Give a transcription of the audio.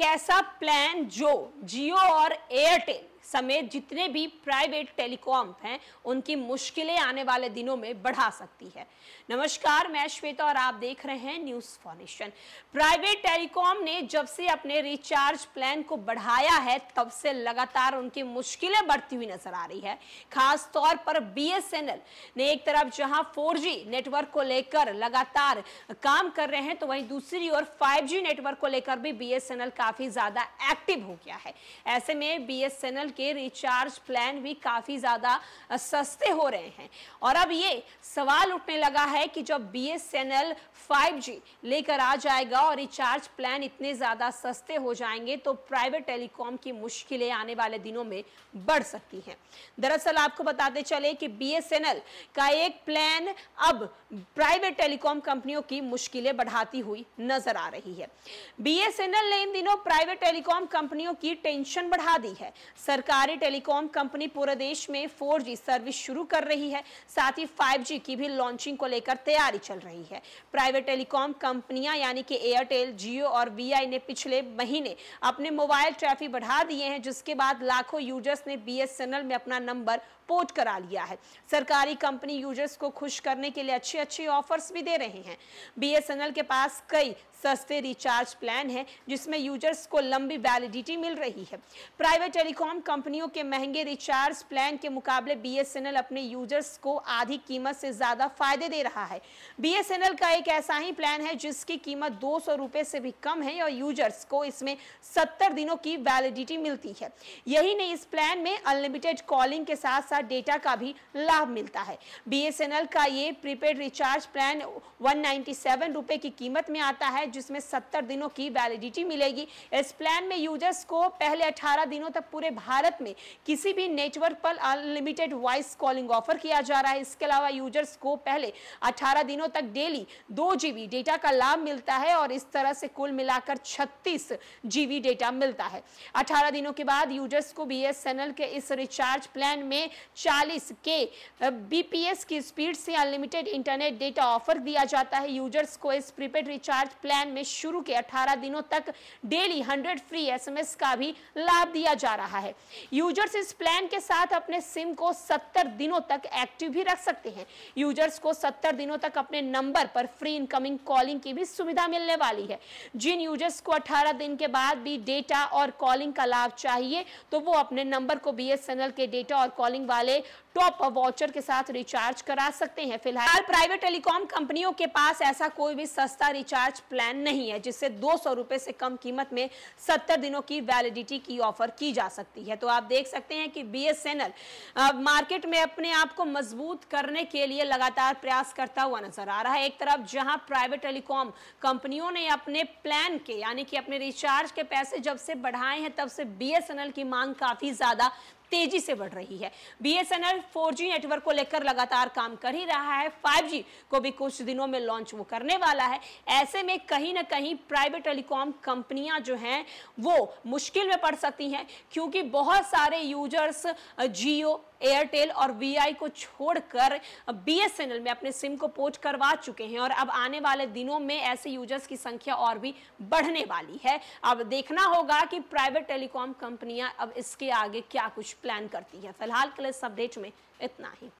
ऐसा प्लान जो जियो और एयरटेल समेत जितने भी प्राइवेट टेलीकॉम हैं, उनकी मुश्किलें आने वाले दिनों में बढ़ा सकती है। नमस्कार, मैं श्वेता और आप देख रहे हैं न्यूज़ फॉर्नेशन प्राइवेट टेलीकॉम ने जब से अपने रिचार्ज प्लान को बढ़ाया है, तब से लगातार उनकी मुश्किलें बढ़ती हुई नज़र आ रही है। खास तौर पर बीएसएनएल ने एक तरफ़ जहाँ 4G नेटवर्क को लेकर लगातार काम कर रहे हैं तो वहीं दूसरी ओर 5G नेटवर्क को लेकर भी बीएसएनएल काफ़ी ज़्यादा एक्टिव हो गया है। ऐसे में बीएसएनएल के रिचार्ज प्लान भी काफ़ी ज़्यादा सस्ते हो रहे हैं। और अब ये सवाल उठने लगा है कि जब B S N L five G लेकर आ जाएगा और रिचार्ज प्लान इतने ज़्यादा सस्ते हो जाएँगे तो प्राइवेट टेलीकॉम की मुश्किलें आने वाले दिनों में बढ़ सकती हैं। दरअसल आपको बताते चले कि बी एस एन एल का एक प्लान अब प्राइवेट टेलीकॉम कंपनियों की मुश्किलें बढ़ाती हुई नज़र आ रही है। बी एस एन एल ने इन दिनों प्राइवेट टेलीकॉम कंपनियों की टेंशन बढ़ा दी है। सरकार सरकारी टेलीकॉम कंपनी पूरे देश में 4G सर्विस शुरू कर रही है। साथ ही 5G की भी लॉन्चिंग को लेकर तैयारी चल रही है। प्राइवेट टेलीकॉम कंपनियाँ यानी कि एयरटेल, जियो और वी ने पिछले महीने अपने मोबाइल ट्रैफ़िक बढ़ा दिए हैं, जिसके बाद लाखों यूज़र्स ने बी में अपना नंबर पोर्ट करा लिया है। सरकारी कंपनी यूज़र्स को खुश करने के लिए अच्छे अच्छे ऑफर्स भी दे रहे हैं। BSNL के पास कई सस्ते रिचार्ज प्लान है, जिसमें यूज़र्स को लंबी वैलिडिटी मिल रही है। प्राइवेट टेलीकॉम कंपनियों के महँगे रिचार्ज प्लान के मुकाबले बीएसएनएल अपने यूज़र्स को आधी कीमत से ज़्यादा फ़ायदे दे रहा है। बीएसएनएल का एक ऐसा ही प्लान है जिसकी कीमत दो सौ से भी कम है और यूज़र्स को इसमें सत्तर दिनों की वैलिडिटी मिलती है। यही नहीं, इस प्लान में अनलिमिटेड कॉलिंग के साथ साथ डेटा का भी लाभ मिलता है। बीएसएनएल का ये प्रीपेड रिचार्ज प्लान वन रुपए की कीमत में आता है, जिसमें 70 दिनों की वैलिडिटी मिलेगी। इस प्लान में यूज़र्स को पहले 18 दिनों तक पूरे भारत में किसी भी नेटवर्क पर अनलिमिटेड वॉइस कॉलिंग ऑफ़र किया जा रहा है। इसके अलावा यूज़र्स को पहले 18 दिनों तक डेली दो जीबी डेटा का लाभ मिलता है और इस तरह से कुल मिलाकर छत्तीस जीबी डेटा मिलता है। अठारह दिनों के बाद यूज़र्स को बी के इस रिचार्ज प्लान में चालीस के बीपीएस की स्पीड से अनलिमिटेड इंटरनेट डेटा ऑफ़र दिया जाता है। यूज़र्स को इस प्रीपेड रिचार्ज प्लान में शुरू के 18 दिनों तक डेली 100 फ्री एसएमएस का भी लाभ दिया जा रहा है। यूज़र्स इस प्लान के साथ अपने सिम को 70 दिनों तक एक्टिव भी रख सकते हैं। यूज़र्स को 70 दिनों तक अपने नंबर पर फ्री इनकमिंग कॉलिंग की भी सुविधा मिलने वाली है। जिन यूज़र्स को 18 दिन के बाद भी डेटा और कॉलिंग का लाभ चाहिए तो वो अपने नंबर को बीएसएनएल के डेटा और कॉलिंग वाले टॉप वॉचर के साथ रिचार्ज करा सकते हैं। फ़िलहाल प्राइवेट टेलीकॉम कंपनियों के पास ऐसा कोई भी सस्ता रिचार्ज प्लान नहीं है, जिससे दो सौ से कम कीमत में सत्तर दिनों की वैलिडिटी की ऑफ़र की जा सकती है। तो आप देख सकते हैं कि B S N L market में अपने आप को मज़बूत करने के लिए लगातार प्रयास करता हुआ नज़र आ रहा है। एक तरफ़ जहाँ प्राइवेट टेलीकॉम कंपनियों ने अपने प्लान के, यानी कि अपने रिचार्ज के पैसे जब से बढ़ाए हैं, तब से बीएसएनएल की मांग काफ़ी ज़्यादा तेज़ी से बढ़ रही है। बीएसएनएल 4G नेटवर्क को लेकर लगातार काम कर ही रहा है। 5G को भी कुछ दिनों में लॉन्च वो करने वाला है। ऐसे में कहीं ना कहीं प्राइवेट टेलीकॉम कंपनियाँ जो हैं, वो मुश्किल में पड़ सकती हैं, क्योंकि बहुत सारे यूज़र्स जियो एयरटेल और वीआई को छोड़कर बीएसएनएल में अपने सिम को पोर्ट करवा चुके हैं और अब आने वाले दिनों में ऐसे यूज़र्स की संख्या और भी बढ़ने वाली है। अब देखना होगा कि प्राइवेट टेलीकॉम कंपनियाँ अब इसके आगे क्या कुछ प्लान करती है। फ़िलहाल के लिए इस अपडेट में इतना ही।